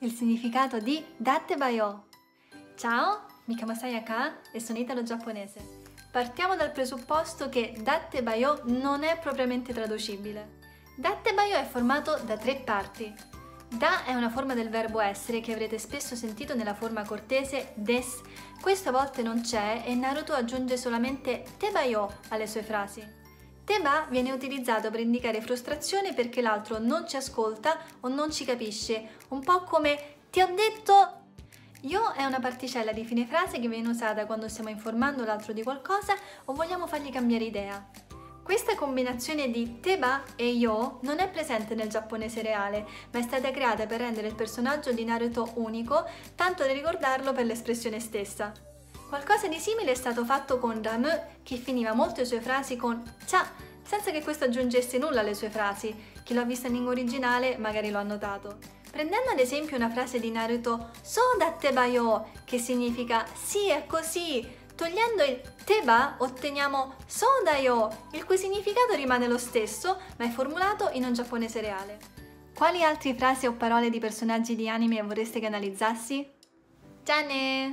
il significato di datte bayo. Ciao, mi chiamo Sayaka e sono italo-giapponese. Partiamo dal presupposto che datte bayo non è propriamente traducibile. Datte bayo è formato da tre parti. Da è una forma del verbo essere che avrete spesso sentito nella forma cortese des. Questo a volte non c'è e Naruto aggiunge solamente tebayo alle sue frasi. Teba viene utilizzato per indicare frustrazione perché l'altro non ci ascolta o non ci capisce, un po' come ti ho detto Yo è una particella di fine frase che viene usata quando stiamo informando l'altro di qualcosa o vogliamo fargli cambiare idea. Questa combinazione di Teba e Yo non è presente nel giapponese reale, ma è stata creata per rendere il personaggio di Naruto unico, tanto da ricordarlo per l'espressione stessa. Qualcosa di simile è stato fatto con Ramu, che finiva molte sue frasi con cha, senza che questo aggiungesse nulla alle sue frasi. Chi l'ha vista in lingua originale magari lo ha notato. Prendendo ad esempio una frase di Naruto So datte che significa sì è così, togliendo il teba otteniamo so dayo, il cui significato rimane lo stesso, ma è formulato in un giapponese reale. Quali altre frasi o parole di personaggi di anime vorreste che analizzassi? Gianne!